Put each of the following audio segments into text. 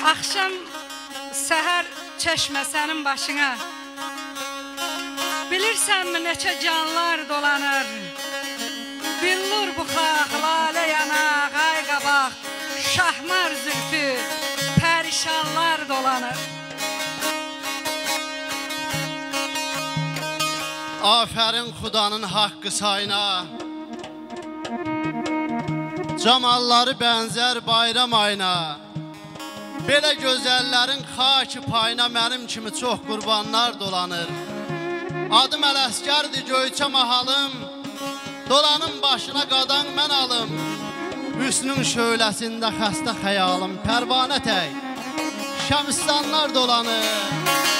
Axşam səhər çeşmə sənin başına. Bilirsənmi neçə canlar dolanır? Billur buxaq, lalə yanaq, ay qabaq Şahmar zülfü, pərişanlar dolanır. Afərin xudanın haqqı sayına. Camalları bənzər bayram ayına Belə gözəllərin xaki payına mənim kimi çox qurbanlar dolanır. Adım Ələsgərdir göyçə mahalım. Dolanın başına qadan mən alım. Hüsnün şöləsində xəstə xəyalım. Pərvanə tək Şəmistanlar dolanır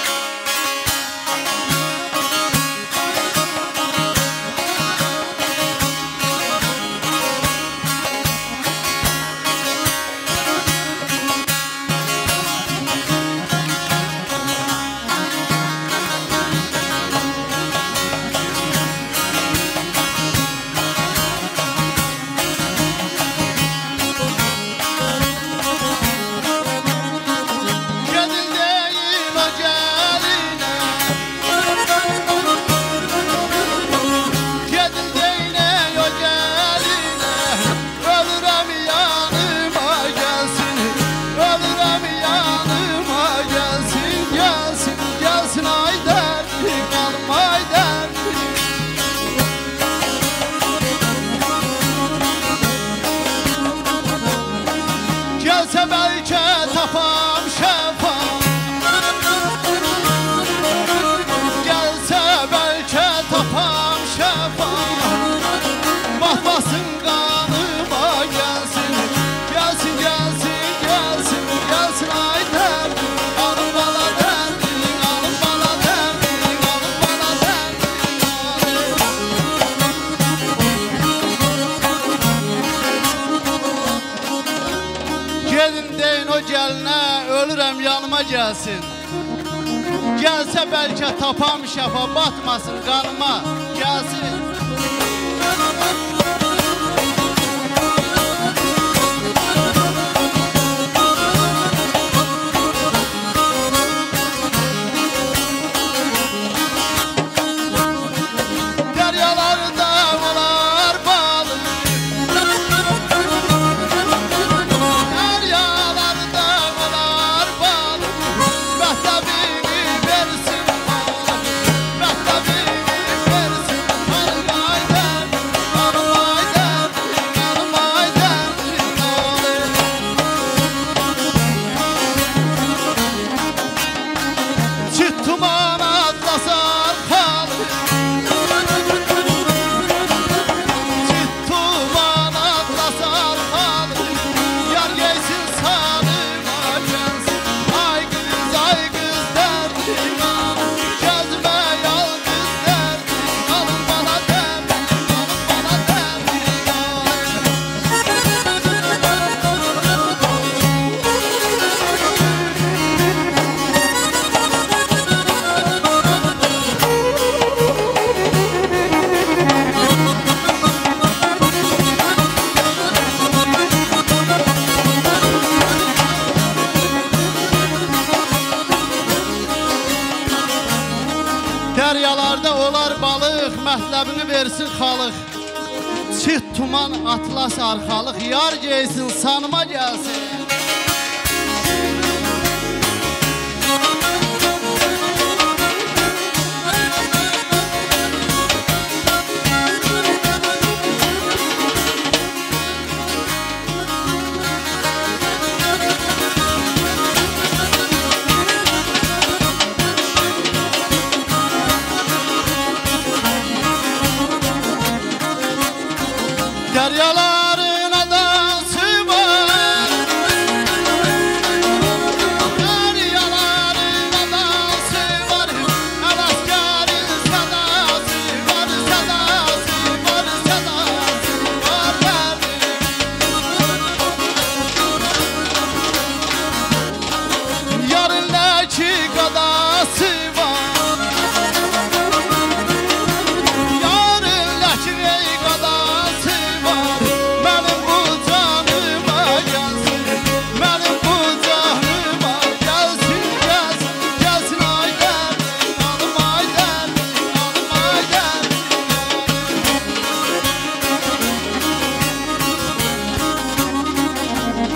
bəlkə tapam şəfa Gəlsə bəlkə tapam şəfa Deyin o gəlinə ölürəm yanıma gəlsin. Gəlsə bəlkə tapam şəfa batmasın qanıma. Gəlsin mətləbini versin xalıq. Çit tuman atlas arxalıq, yar geysin sanıma gəlsin.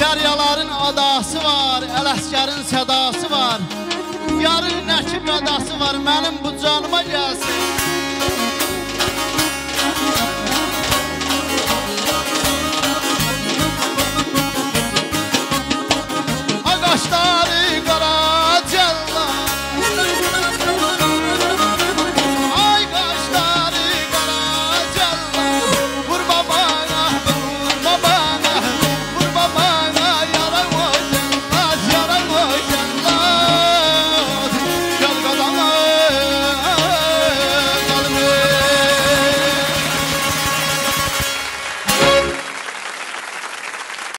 Qaryaların adası var, ələsgərin sədası var. Yarın nəkib adası var, mənim bu canıma gəlsin.